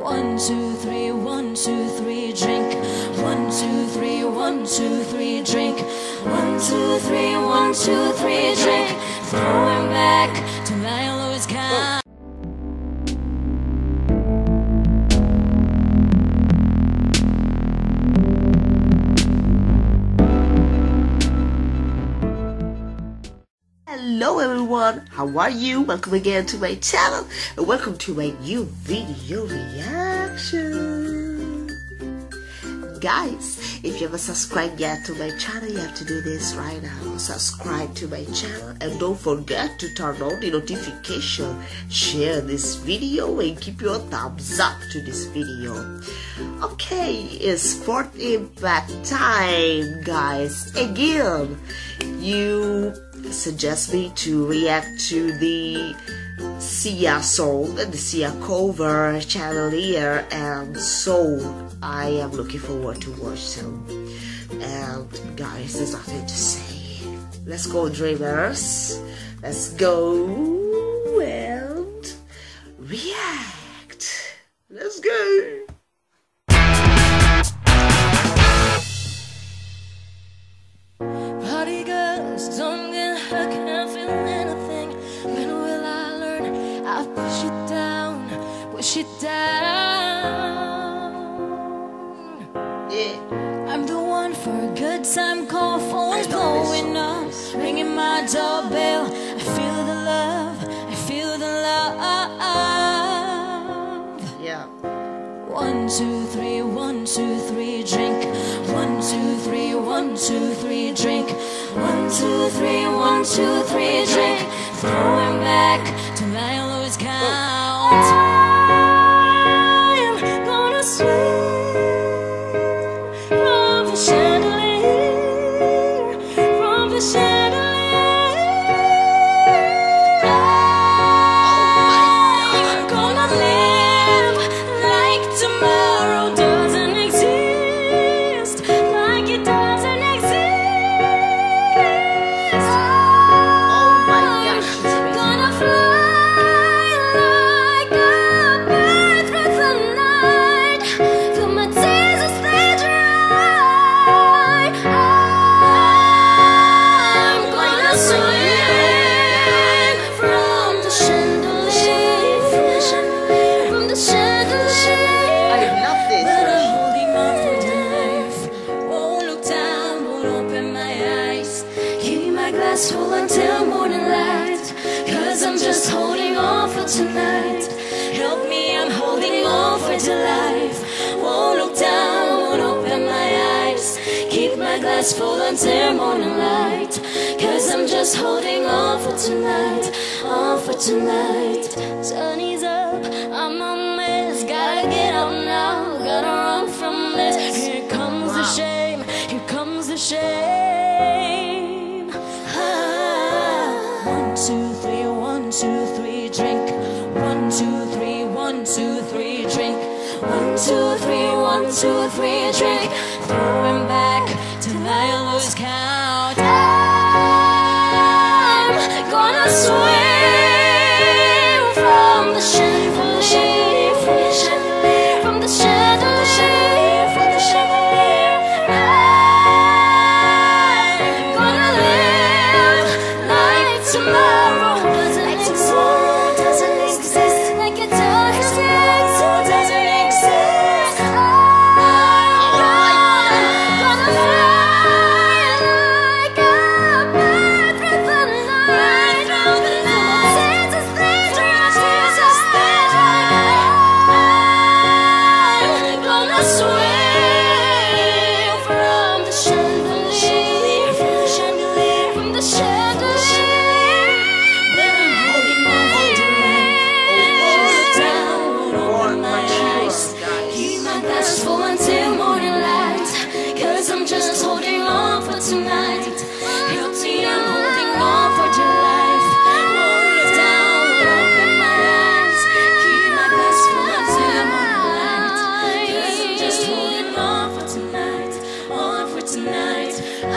One, two, three, one, two, three, drink. One, two, three, one, two, three, drink. One, two, three, one, two, three, drink. Throwing back till I lose count. Hello everyone, how are you? Welcome again to my channel and welcome to my new video reaction. Guys, if you haven't subscribed yet to my channel, you have to do this right now. Subscribe to my channel and don't forget to turn on the notification. Share this video and keep your thumbs up to this video. Okay, it's 14 back time, guys. Again, you suggest me to react to the Sia song, the Sia cover, Chandelier, and Soul. I am looking forward to watch them. And guys, there's nothing to say. Let's go, dreamers. Let's go and react. Let's go. Push it down. Yeah. I'm the one for a good time call, phone's blowing up, ringing my doorbell. I feel the love, I feel the love. Yeah. One, two, three, one, two, three, drink. One, two, three, one, two, three, drink. One, two, three, one, two, three, drink. Throwing from until morning light. Cause I'm just holding on for tonight. Help me, I'm holding on for dear life. Won't look down, won't open my eyes. Keep my glass full until morning light. Cause I'm just holding on for tonight. On for tonight. Sun is up, I'm a two, three, one, two, three, drink. Throwing back till I lose count. I'm gonna swim from the chandelier, tonight. I'm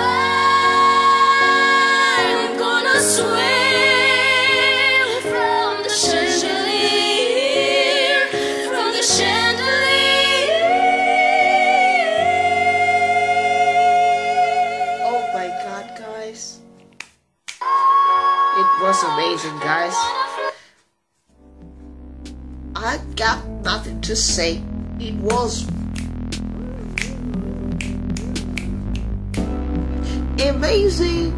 gonna from the chandelier, from the chandelier. Oh my god, guys. It was amazing, guys. I got nothing to say. It was amazing.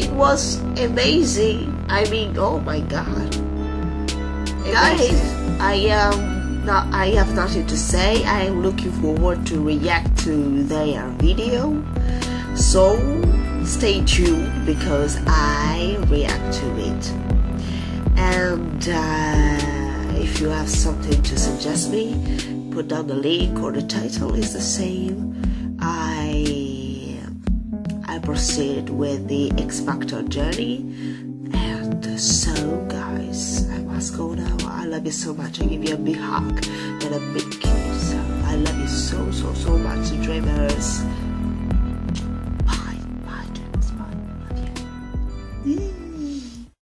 It was amazing. I mean, oh my god. Guys, I am not I have nothing to say. I am looking forward to react to their video. So stay tuned because I react to it. And uh, if you have something to suggest me, put down the link or the title is the same. I I proceed with the X Factor journey. And so, guys, I must go now. Oh, I love you so much. I give you a big hug and a big kiss. I love you so, so, so much, dreamers.